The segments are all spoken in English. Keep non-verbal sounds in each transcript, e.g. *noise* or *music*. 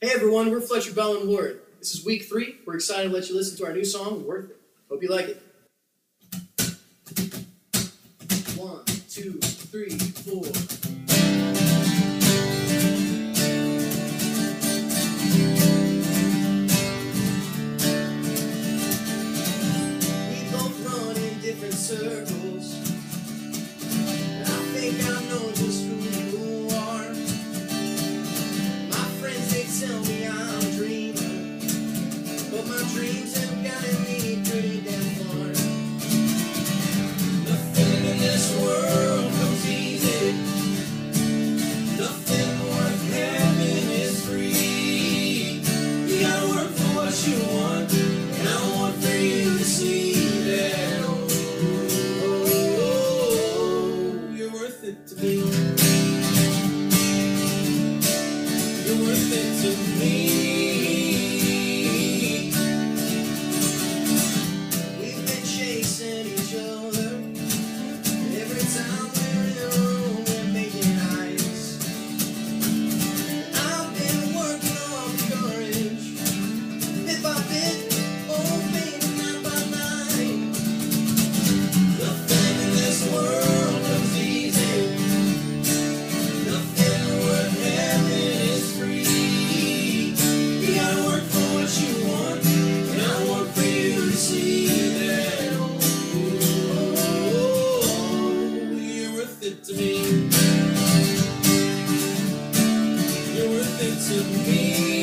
Hey everyone, we're Fletcher Bell and Ward. This is week three. We're excited to let you listen to our new song, Worth It. Hope you like it. One, two, three, four. We both run in different circles. I think I know just who worth it to me. You're to me.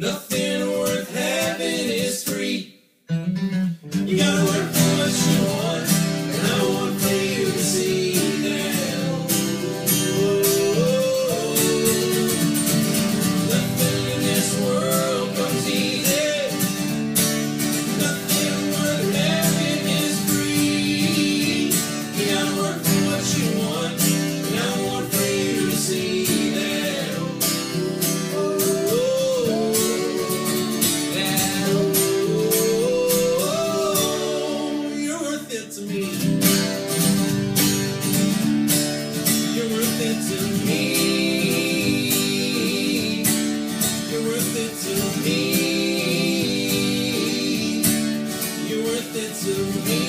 Nothing to me. You're worth it to me.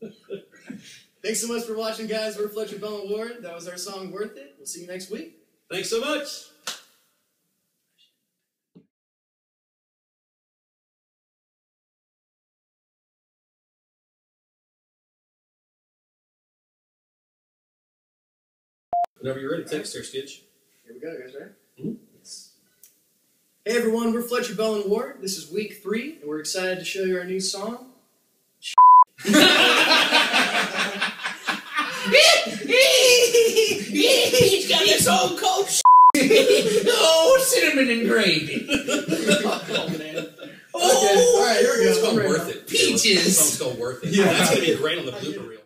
*laughs* Thanks so much for watching, guys. We're Fletcher Bell and Ward. That was our song Worth It. We'll see you next week. Thanks so much. Whenever you're ready, text her, Stitch. Here we go, guys, ready? Mhm. Yes. Hey everyone, we're Fletcher Bell and Ward. This is week three, and we're excited to show you our new song. He's got his own coach. *laughs* oh, cinnamon and gravy. oh man. Oh, all right, here we go. It's called Worth. It. Peaches. This song's called Worth It. Yeah. That's going to be great on the blooper reel.